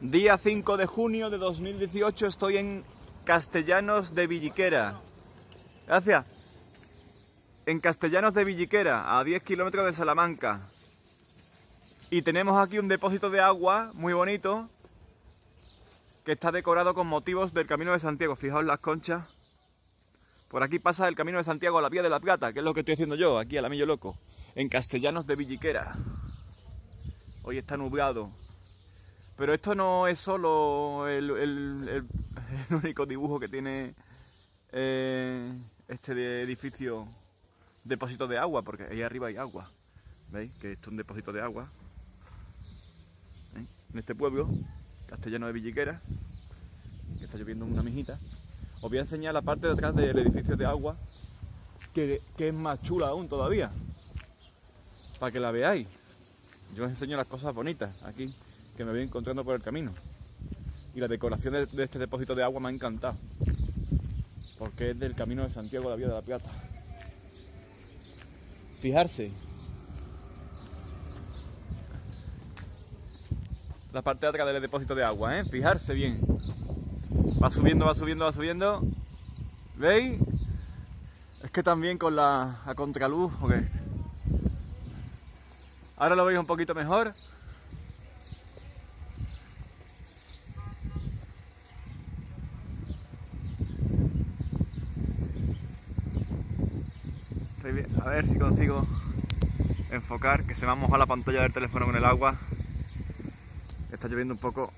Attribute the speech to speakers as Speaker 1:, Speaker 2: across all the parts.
Speaker 1: Día 5 de junio de 2018 estoy en Castellanos de Villiquera. Gracias. En Castellanos de Villiquera, a 10 kilómetros de Salamanca. Y tenemos aquí un depósito de agua muy bonito que está decorado con motivos del Camino de Santiago. Fijaos las conchas. Por aquí pasa el Camino de Santiago a la Vía de la Plata, que es lo que estoy haciendo yo, aquí al Amillo Loco, en Castellanos de Villiquera. Hoy está nublado. Pero esto no es solo el, único dibujo que tiene eh, este edificio depósito de agua, porque ahí arriba hay agua. ¿Veis? Que esto es un depósito de agua. En este pueblo, castellano de Villiquera, que está lloviendo una mijita. Os voy a enseñar la parte de atrás del edificio de agua, que, que es más chula aún todavía. Para que la veáis. Yo os enseño las cosas bonitas aquí que me voy encontrando por el camino. Y la decoración de, este depósito de agua me ha encantado. Porque es del camino de Santiago a la Vía de la Plata. Fijarse. La parte de atrás del depósito de agua, ¿eh? Fijarse bien. Va subiendo, va subiendo, va subiendo. ¿Veis? Es que también con la a contraluz, porque ahora lo veis un poquito mejor. A ver si consigo enfocar, que se me ha mojado la pantalla del teléfono con el agua. Está lloviendo un poco.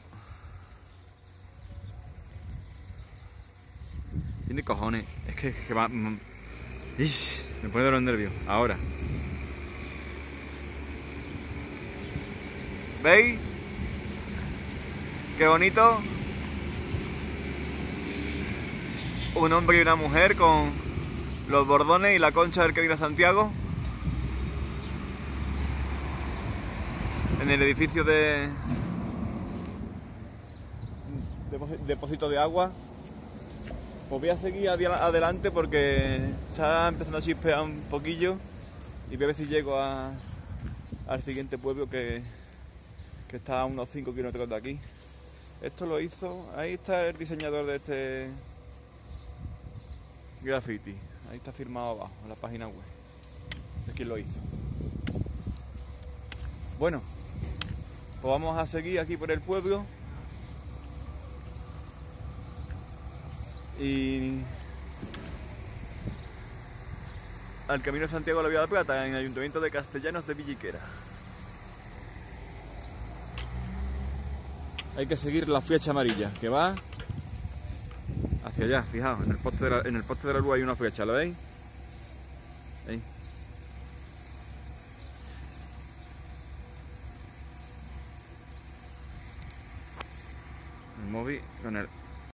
Speaker 1: Tiene cojones. Es que, va... Mm, me pone de los nervios. Ahora. ¿Veis? Qué bonito. Un hombre y una mujer con los bordones y la concha del a Santiago. En el edificio de depósito de agua. Pues voy a seguir adelante porque está empezando a chispear un poquillo y voy a ver si llego al siguiente pueblo que, que está a unos 5 kilómetros de aquí. Esto lo hizo, ahí está el diseñador de este graffiti. Ahí está firmado abajo, en la página web. De lo hizo. Bueno, pues vamos a seguir aquí por el pueblo. Y al Camino de Santiago de la Vía de la Plata, en el Ayuntamiento de Castellanos de Villiquera. Hay que seguir la flecha amarilla, que va hacia allá, fijaos, en el poste de la, en el poste de la luz hay una flecha, ¿lo veis? Ahí. El móvil con el